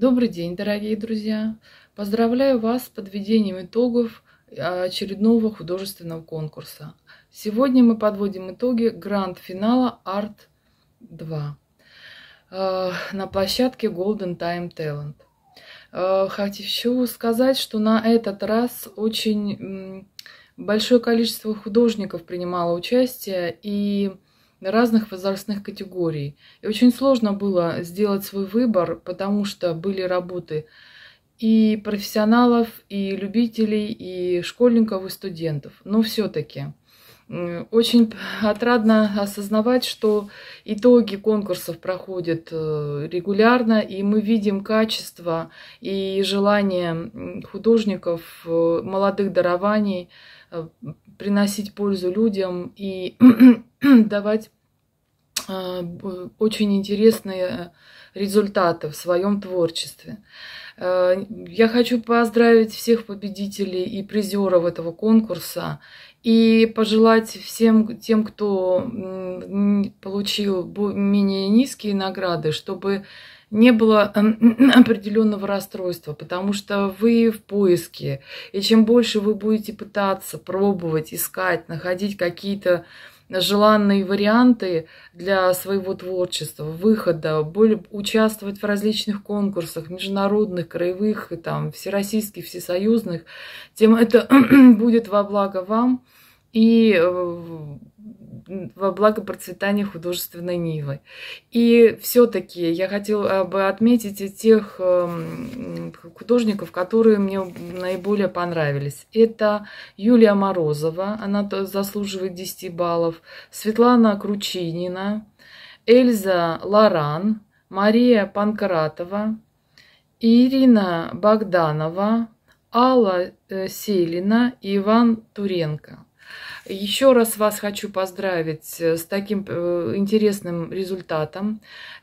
Добрый день, дорогие друзья! Поздравляю вас с подведением итогов очередного художественного конкурса. Сегодня мы подводим итоги гранд-финала Art 2 э, на площадке Golden Time Talent. Хочу сказать, что на этот раз очень большое количество художников принимало участие и разных возрастных категорий. И очень сложно было сделать свой выбор, потому что были работы и профессионалов, и любителей, и школьников, и студентов. Но все-таки очень отрадно осознавать, что итоги конкурсов проходят э, регулярно, и мы видим качество и желание художников, э, молодых дарований э, приносить пользу людям и давать очень интересные результаты в своем творчестве. Я хочу поздравить всех победителей и призеров этого конкурса и пожелать всем тем, кто получил менее низкие награды, чтобы не было определенного расстройства, потому что вы в поиске. И чем больше вы будете пытаться пробовать, искать, находить какие-то желанные варианты для своего творчества, выхода, участвовать в различных конкурсах, международных, краевых, там, всероссийских, всесоюзных, тем это будет во благо вам. И э, во благо процветания художественной Нивы. И все-таки я хотела бы отметить тех эм, художников, которые мне наиболее понравились. Это Юлия Морозова, она заслуживает 10 баллов, Светлана Кручинина, Эльза Ларан, Мария Панкратова, Ирина Богданова, Алла э, Селина и Иван Туренко. Еще раз вас хочу поздравить э, с таким э, интересным результатом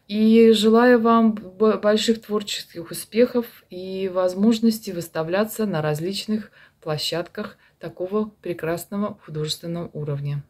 и желаю вам больших творческих успехов и возможности выставляться на различных площадках такого прекрасного художественного уровня.